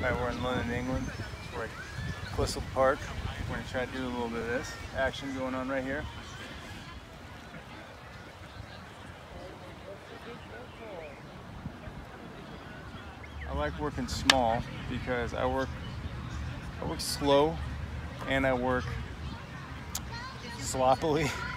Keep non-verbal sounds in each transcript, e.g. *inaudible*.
Right, we're in London, England. We're at Clissold Park. We're gonna try to do a little bit of this action going on right here. I like working small because I work I work slow and I work sloppily. *laughs*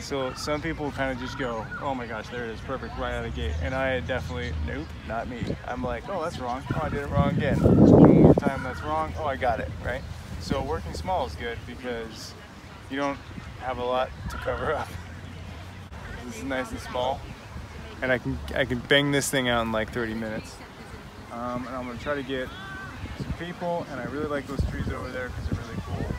So some people kind of just go, oh my gosh, there it is, perfect, right out of the gate. And I definitely, nope, not me. I'm like, oh, that's wrong. Oh, I did it wrong again. One more time, that's wrong. Oh, I got it, right? So working small is good because you don't have a lot to cover up. This is nice and small. And I can, I can bang this thing out in like 30 minutes. Um, and I'm gonna try to get some people, and I really like those trees over there because they're really cool.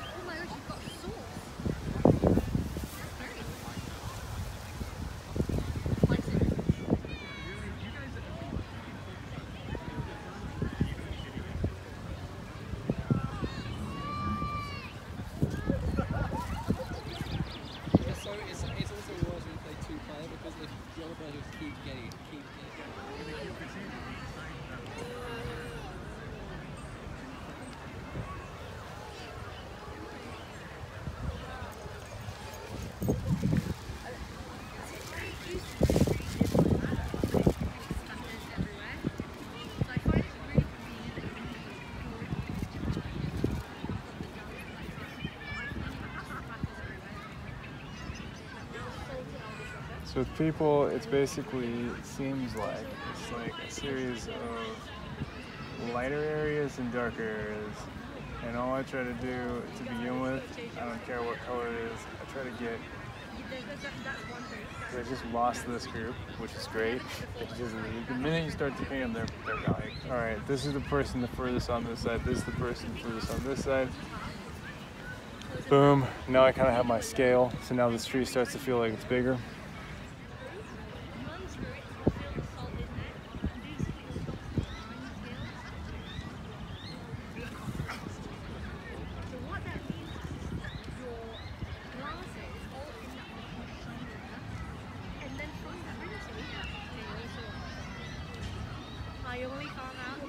Oh my gosh, you've got sauce. That's very spicy. So it's, it's also worse when you play two player because if the other player just keep getting keep getting So with people, it's basically, it seems like, it's like a series of lighter areas and darker areas. And all I try to do to begin with, I don't care what color it is, I try to get, I just lost this group, which is great. The minute you start to pay them, they're, they're like, all right, this is the person the furthest on this side, this is the person furthest on this side. Boom, now I kind of have my scale, so now this tree starts to feel like it's bigger. I only found out.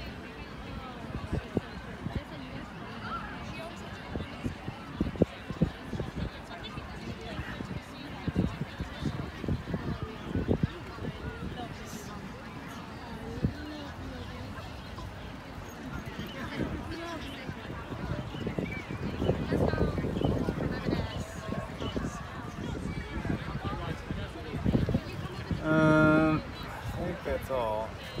Um, *laughs* I think that's all that I can do with this. Yeah. Messed up.